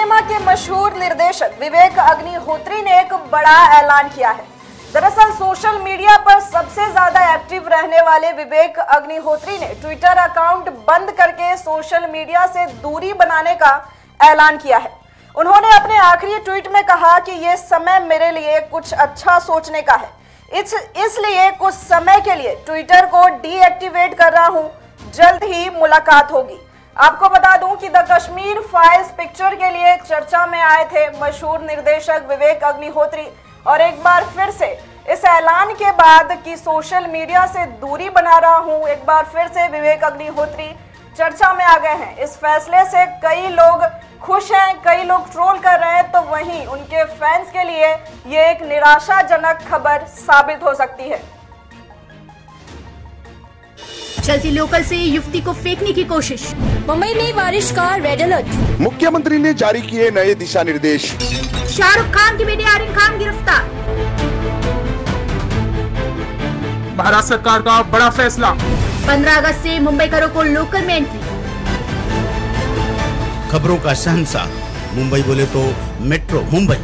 Cinema के मशहूर निर्देशक विवेक अग्निहोत्री ने एक बड़ा ऐलान किया है। दरअसल, सोशल मीडिया पर सबसे ज़्यादा एक्टिव रहने वाले विवेक अग्निहोत्री ने ट्विटर अकाउंट बंद करके सोशल मीडिया से दूरी बनाने का ऐलान किया है। उन्होंने अपने आखिरी ट्वीट में कहा कि ये समय मेरे लिए कुछ अच्छा सोचने का है। इस, इसलिए कुछ समय के लिए ट्विटर को डीएक्टिवेट कर रहा हूँ। जल्द ही मुलाकात होगी। आपको बता दूँ कि द कश्मीर फाइल्स पिक्चर के लिए चर्चा में आए थे मशहूर निर्देशक विवेक अग्निहोत्री। और एक बार फिर से, इस ऐलान के बाद कि सोशल मीडिया से दूरी बना रहा हूँ, एक बार फिर से विवेक अग्निहोत्री चर्चा में आ गए हैं। इस फैसले से कई लोग खुश हैं, कई लोग ट्रोल कर रहे हैं तो वहीं उनके फैंस के लिए ये एक निराशाजनक खबर साबित हो सकती है। चलती लोकल से युवती को फेंकने की कोशिश। मुंबई में बारिश का रेड अलर्ट मुख्यमंत्री ने जारी किए नए दिशा निर्देश। शाहरुख खान की बेटे आरिन खान गिरफ़्तार। भारत सरकार का बड़ा फैसला। पंद्रह अगस्त से मुंबई करो को लोकल में एंट्री खबरों का शहंशाह मुंबई बोले तो मेट्रो मुंबई।